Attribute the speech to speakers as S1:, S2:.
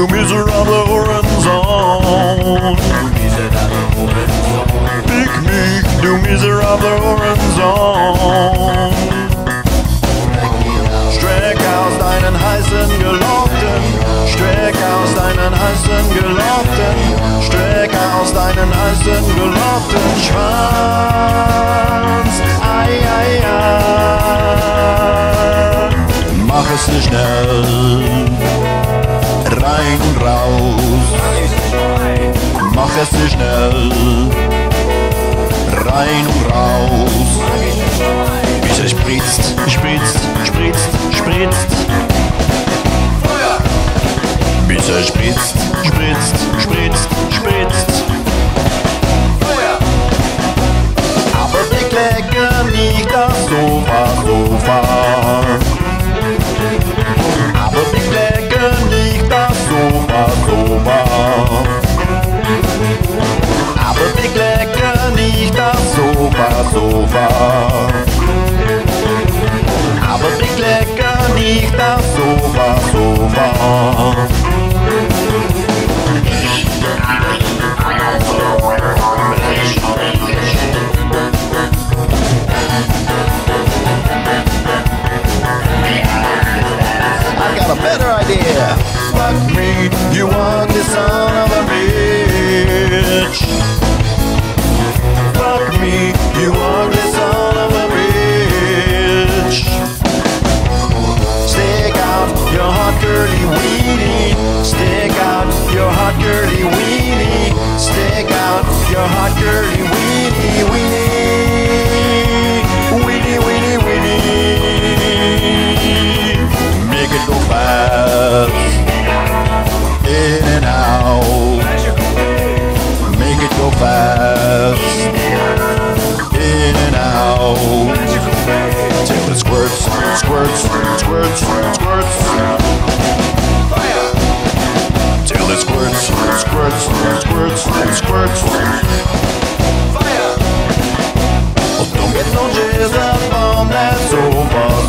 S1: du miserable Hurensohn. Pick me, du miserable Hurensohn. Streck aus deinen heißen Gelobten, streck aus deinen heißen Gelobten, streck aus deinen heißen Gelobten Schwanz. Mach es nicht schnell, rein und raus. Es spritzt, spritzt, spritzt, spritzt. Es spritzt, spritzt, spritzt, spritzt. Sofa. Aber lege nicht das Sofa, Sofa. I got a better idea. Fuck me, you ugly son of a bitch. laughs in and out till it squirts, squirts, squirts, squirts. Fire. Till it squirts, squirts, squirts, squirts. Fire. Oh, don't get no jizz up on that sofa.